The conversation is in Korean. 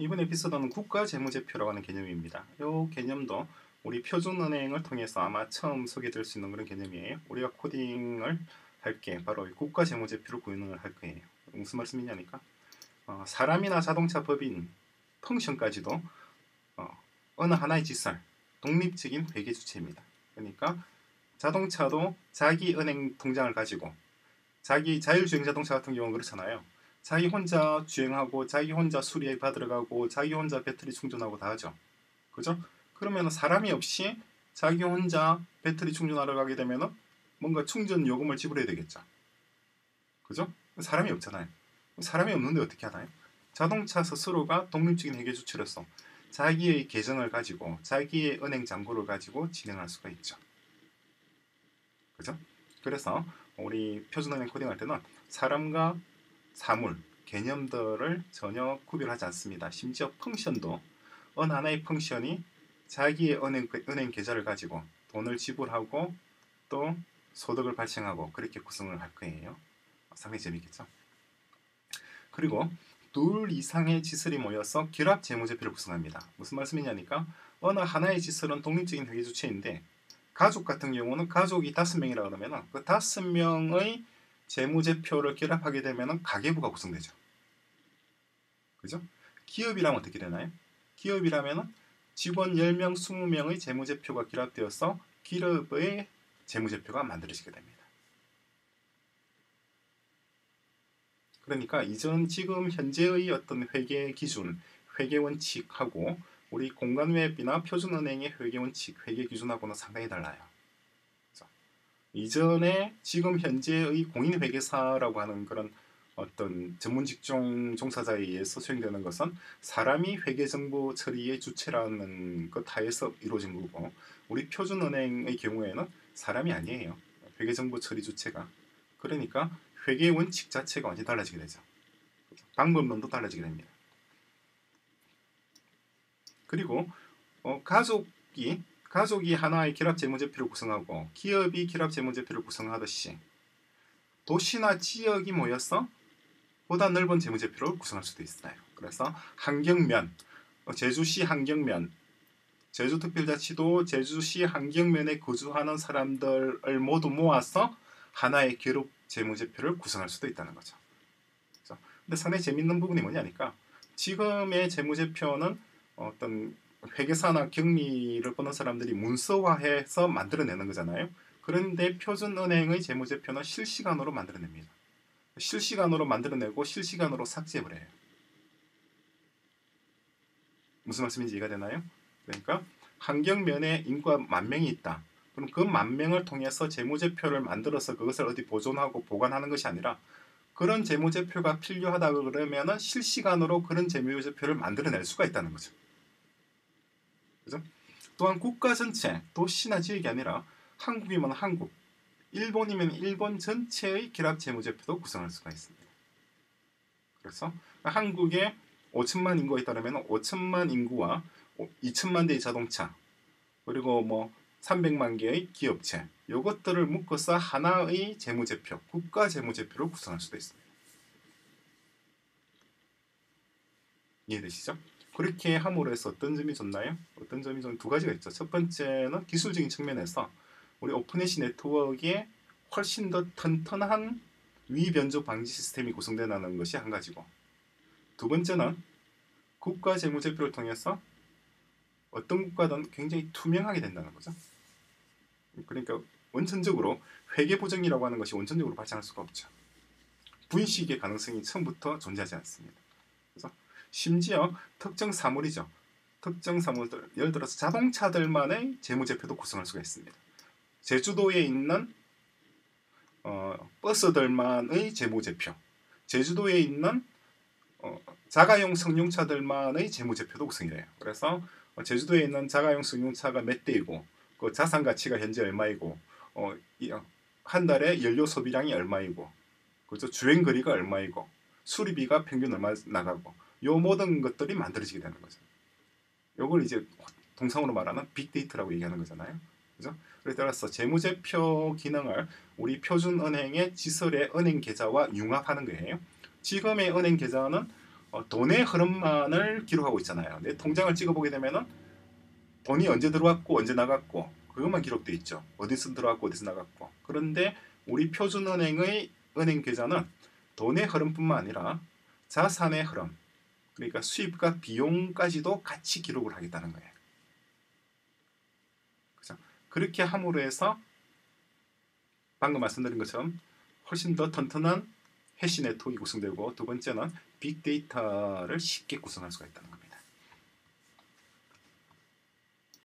이번 에피소드는 국가재무제표라고 하는 개념입니다. 이 개념도 우리 표준은행을 통해서 아마 처음 소개될 수 있는 그런 개념이에요. 우리가 코딩을 할 게 바로 국가재무제표를 구현을 할 거예요. 무슨 말씀이냐니까 어, 사람이나 자동차 법인 펑션까지도 어, 어느 하나의 지설 독립적인 회계 주체입니다. 그러니까 자동차도 자기 은행 통장을 가지고 자기 자율주행 자동차 같은 경우는 그렇잖아요. 자기 혼자 주행하고 자기 혼자 수리 받으러 가고 자기 혼자 배터리 충전하고 다 하죠. 그죠? 그러면 사람이 없이 자기 혼자 배터리 충전하러 가게 되면 뭔가 충전 요금을 지불해야 되겠죠. 그죠? 사람이 없잖아요. 사람이 없는데 어떻게 하나요? 자동차 스스로가 독립적인 회계 주체로서 자기의 계정을 가지고 자기의 은행 잔고를 가지고 진행할 수가 있죠. 그죠? 그래서 우리 표준은행 코딩할 때는 사람과 사물, 개념들을 전혀 구별하지 않습니다. 심지어 펑션도 어느 하나의 펑션이 자기의 은행, 은행 계좌를 가지고 돈을 지불하고 또 소득을 발생하고 그렇게 구성을 할 거예요. 상당히 재밌겠죠? 그리고 둘 이상의 지설이 모여서 결합 재무제표를 구성합니다. 무슨 말씀이냐니까 어느 하나의 지설은 독립적인 회계 주체인데 가족 같은 경우는 가족이 다섯 명이라 그러면 그 다섯 명의 재무제표를 결합하게 되면 가계부가 구성되죠. 그죠? 기업이라면 어떻게 되나요? 기업이라면 직원 10명, 20명의 재무제표가 결합되어서 기업의 재무제표가 만들어지게 됩니다. 그러니까 이전 지금 현재의 어떤 회계 기준, 회계 원칙하고 우리 공간웹이나 표준은행의 회계 원칙, 회계 기준하고는 상당히 달라요. 이전에 지금 현재의 공인회계사라고 하는 그런 어떤 전문 직종 종사자에 의해서 수행되는 것은 사람이 회계 정보 처리의 주체라는 것 하에서 이루어진 거고 우리 표준은행의 경우에는 사람이 아니에요. 회계 정보 처리 주체가. 그러니까 회계 원칙 자체가 완전히 달라지게 되죠. 방법론도 달라지게 됩니다. 그리고 어, 가족이 가족이 하나의 결합 재무제표를 구성하고 기업이 결합 재무제표를 구성하듯이 도시나 지역이 모여서 보다 넓은 재무제표를 구성할 수도 있어요. 그래서 환경면, 어, 제주시 환경면, 제주특별자치도 제주시 환경면에 거주하는 사람들을 모두 모아서 하나의 결합 재무제표를 구성할 수도 있다는 거죠. 근데 상당히 재밌는 부분이 뭐냐니까 지금의 재무제표는 어떤 회계사나 격리를 보는 사람들이 문서화해서 만들어내는 거잖아요. 그런데 표준은행의 재무제표는 실시간으로 만들어냅니다. 실시간으로 만들어내고 실시간으로 삭제해버려요. 무슨 말씀인지 이해가 되나요? 그러니까 환경면에 인구가 만 명이 있다. 그럼 그 만 명을 통해서 재무제표를 만들어서 그것을 어디 보존하고 보관하는 것이 아니라 그런 재무제표가 필요하다 그러면은 실시간으로 그런 재무제표를 만들어낼 수가 있다는 거죠. 그죠? 또한 국가 전체, 도시나 지역이 아니라 한국이면 한국, 일본이면 일본 전체의 결합 재무제표도 구성할 수가 있습니다. 그래서 한국에 5천만 인구가 있다면 5천만 인구와 2천만 대의 자동차 그리고 뭐 300만 개의 기업체 이것들을 묶어서 하나의 재무제표, 국가 재무제표를 구성할 수도 있습니다. 이해되시죠? 그렇게 함으로 해서 어떤 점이 좋나요? 어떤 점이 좀 두 가지가 있죠. 첫 번째는 기술적인 측면에서 우리 오픈넷시 네트워크에 훨씬 더 튼튼한 위변조 방지 시스템이 구성된다는 것이 한 가지고 두 번째는 국가 재무제표를 통해서 어떤 국가든 굉장히 투명하게 된다는 거죠. 그러니까 원천적으로 회계 보정이라고 하는 것이 원천적으로 발생할 수가 없죠. 분식의 가능성이 처음부터 존재하지 않습니다. 심지어 특정 사물이죠. 특정 사물들, 예를 들어서 자동차들만의 재무제표도 구성할 수가 있습니다. 제주도에 있는 어, 버스들만의 재무제표, 제주도에 있는 어, 자가용 승용차들만의 재무제표도 구성이래요. 그래서 어, 제주도에 있는 자가용 승용차가 몇 대이고 그 자산 가치가 현재 얼마이고 어, 이, 어, 한 달에 연료 소비량이 얼마이고 그죠 주행 거리가 얼마이고 수리비가 평균 얼마 나가고 요 모든 것들이 만들어지게 되는 거죠. 요걸 이제 통상으로 말하는 빅데이터라고 얘기하는 거잖아요. 그죠? 그래 따라서 재무제표 기능을 우리 표준은행의 지설의 은행 계좌와 융합하는 거예요. 지금의 은행 계좌는 어, 돈의 흐름만을 기록하고 있잖아요. 내 통장을 찍어보게 되면은 돈이 언제 들어왔고 언제 나갔고 그것만 기록돼 있죠. 어디서 들어왔고 어디서 나갔고. 그런데 우리 표준은행의 은행 계좌는 돈의 흐름뿐만 아니라 자산의 흐름, 그러니까 수입과 비용까지도 같이 기록을 하겠다는 거예요. 그죠? 그렇게 함으로 해서 방금 말씀드린 것처럼 훨씬 더 튼튼한 해시 네트워크가 구성되고 두 번째는 빅데이터를 쉽게 구성할 수가 있다는 겁니다.